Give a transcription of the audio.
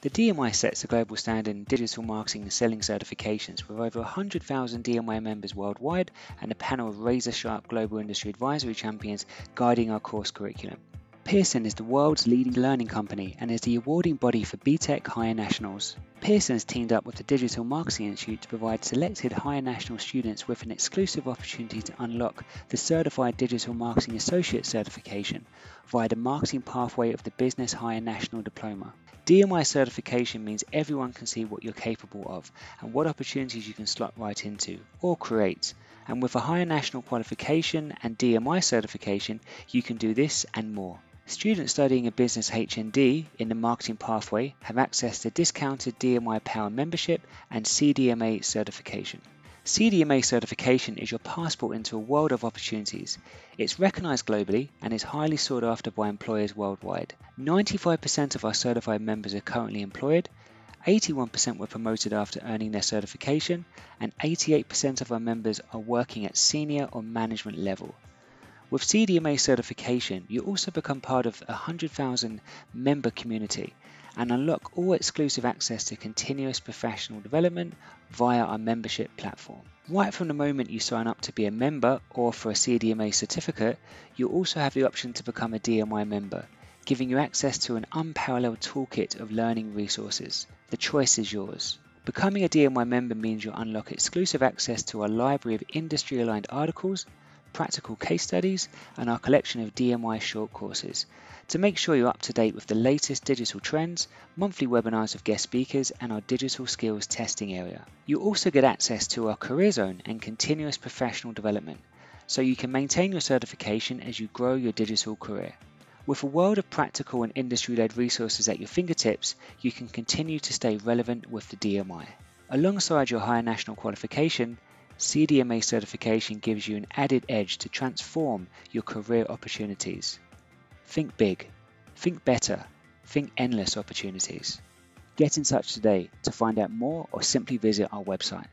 The DMI sets a global standard in digital marketing and selling certifications with over 100,000 DMI members worldwide and a panel of razor sharp global industry advisory champions guiding our course curriculum. Pearson is the world's leading learning company and is the awarding body for BTEC Higher Nationals. Pearson has teamed up with the Digital Marketing Institute to provide selected Higher National students with an exclusive opportunity to unlock the Certified Digital Marketing Associate certification via the marketing pathway of the Business Higher National Diploma. DMI certification means everyone can see what you're capable of and what opportunities you can slot right into or create. And with a higher national qualification and DMI certification, you can do this and more. Students studying a business HND in the marketing pathway have access to discounted DMI Power membership and CDMA certification. CDMA certification is your passport into a world of opportunities. It's recognized globally and is highly sought after by employers worldwide. 95% of our certified members are currently employed, 81% were promoted after earning their certification, and 88% of our members are working at senior or management level. With CDMA certification, you also become part of a 100,000 member community and unlock all exclusive access to continuous professional development via our membership platform. Right from the moment you sign up to be a member or for a CDMA certificate, you also have the option to become a DMI member, giving you access to an unparalleled toolkit of learning resources. The choice is yours. Becoming a DMI member means you'll unlock exclusive access to our library of industry aligned articles, practical case studies, and our collection of DMI short courses. To make sure you're up to date with the latest digital trends, monthly webinars of guest speakers, and our digital skills testing area. You also get access to our career zone and continuous professional development, so you can maintain your certification as you grow your digital career. With a world of practical and industry led resources at your fingertips, you can continue to stay relevant with the DMI. Alongside your higher national qualification, CDMA certification gives you an added edge to transform your career opportunities. Think big, think better, think endless opportunities. Get in touch today to find out more or simply visit our website.